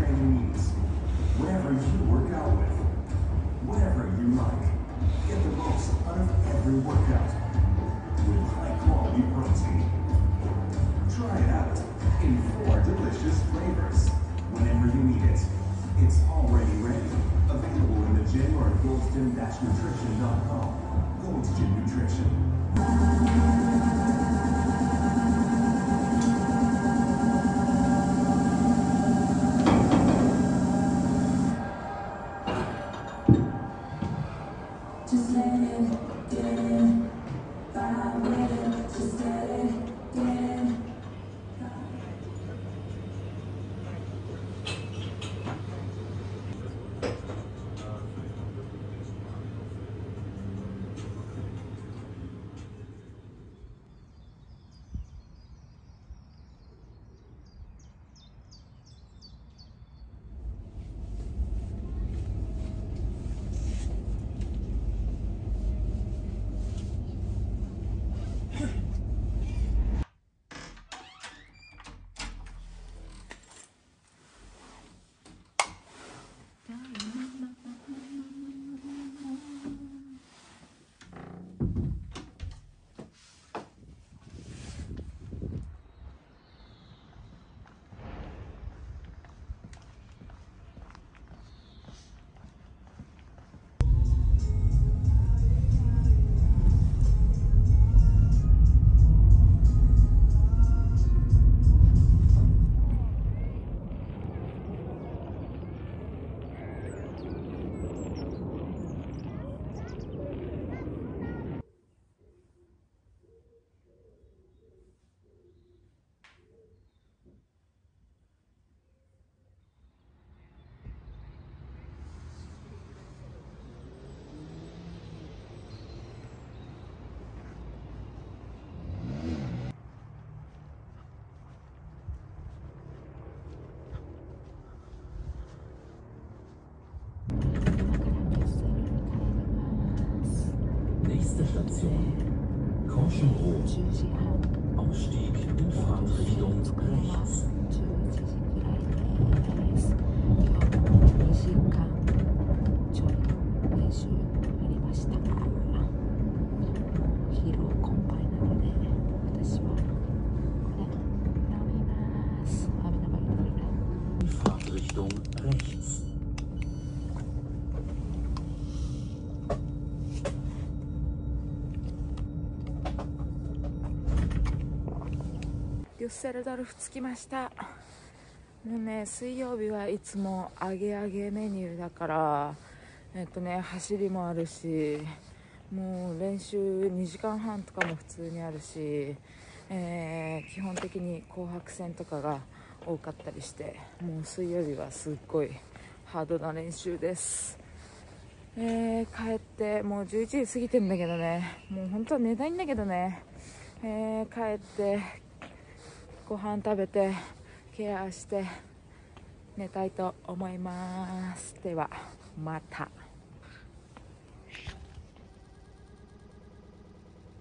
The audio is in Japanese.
trainees, whatever you work out with, whatever you like. Get the most out of every workout with high-quality protein. Try it out in four delicious flavors whenever you need it. It's already ready, available in the gym or at goldsgym-nutrition.com. Goldsgym Nutrition. はこれ飲みます雨の場合 In Kochenrot. Ausstieg in Fahrtrichtung rechts. Fahrtrichtung rechts. デュッセルドルフ着きました。もうね水曜日はいつも揚げ揚げメニューだからえっとね走りもあるしもう練習2時間半とかも普通にあるし、えー基本的に紅白戦とかが多かったりしてもう水曜日はすっごいハードな練習です。えー帰ってもう11時過ぎてんだけどねもう本当は寝たいんだけどね、えー帰ってご飯食べてケアして寝たいと思います。ではまた。